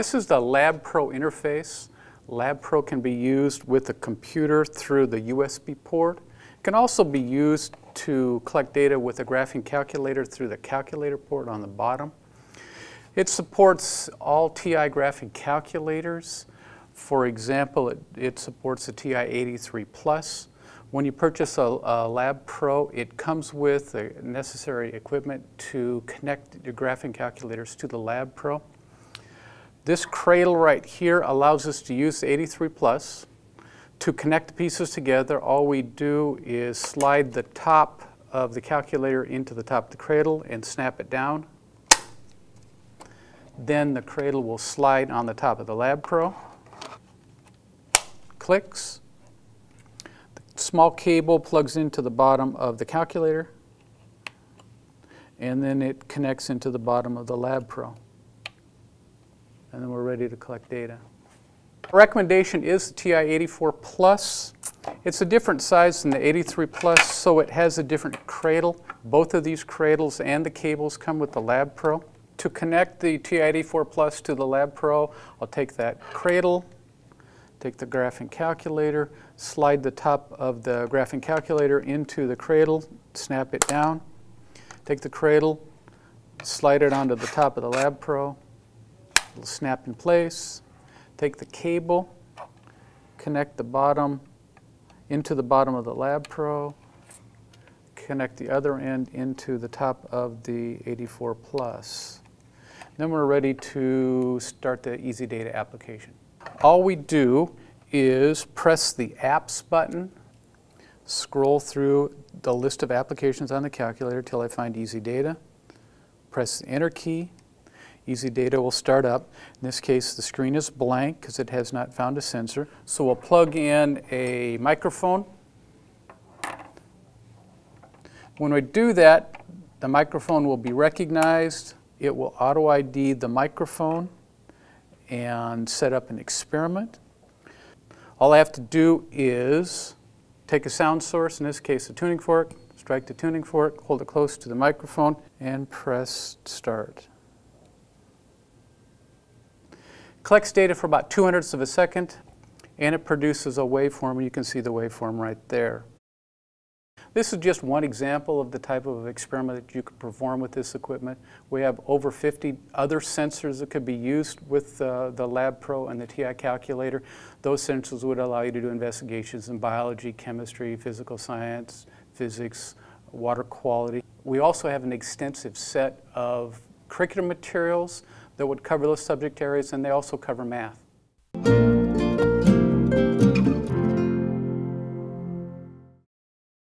This is the LabPro interface. LabPro can be used with a computer through the USB port. It can also be used to collect data with a graphing calculator through the calculator port on the bottom. It supports all TI graphing calculators. For example, it, it supports the TI-83 Plus. When you purchase a, a, LabPro, it comes with the necessary equipment to connect your graphing calculators to the LabPro. This cradle right here allows us to use the 83 Plus. To connect the pieces together, all we do is slide the top of the calculator into the top of the cradle and snap it down. Then the cradle will slide on the top of the LabPro. Clicks. The small cable plugs into the bottom of the calculator. And then it connects into the bottom of the LabPro. And then we're ready to collect data. Recommendation is the TI-84 Plus. It's a different size than the 83 Plus, so it has a different cradle. Both of these cradles and the cables come with the LabPro. To connect the TI-84 Plus to the LabPro, I'll take that cradle, take the graphing calculator, slide the top of the graphing calculator into the cradle, snap it down, take the cradle, slide it onto the top of the LabPro, it'll snap in place, Take the cable, connect the bottom into the bottom of the LabPro, connect the other end into the top of the 84 Plus. Then we're ready to start the EasyData application. All we do is press the Apps button, scroll through the list of applications on the calculator till I find EasyData, press the Enter key, EasyData will start up. In this case, the screen is blank because it has not found a sensor. So we'll plug in a microphone. When we do that, the microphone will be recognized. It will auto ID the microphone and set up an experiment. All I have to do is take a sound source, in this case a tuning fork, strike the tuning fork, hold it close to the microphone, and press start collects data for about two hundredths of a second, and it produces a waveform. You can see the waveform right there. This is just one example of the type of experiment that you could perform with this equipment. We have over 50 other sensors that could be used with uh, the LabPro and the TI calculator. Those sensors would allow you to do investigations in biology, chemistry, physical science, physics, water quality. We also have an extensive set of curriculum materials that would cover those subject areas, and they also cover math.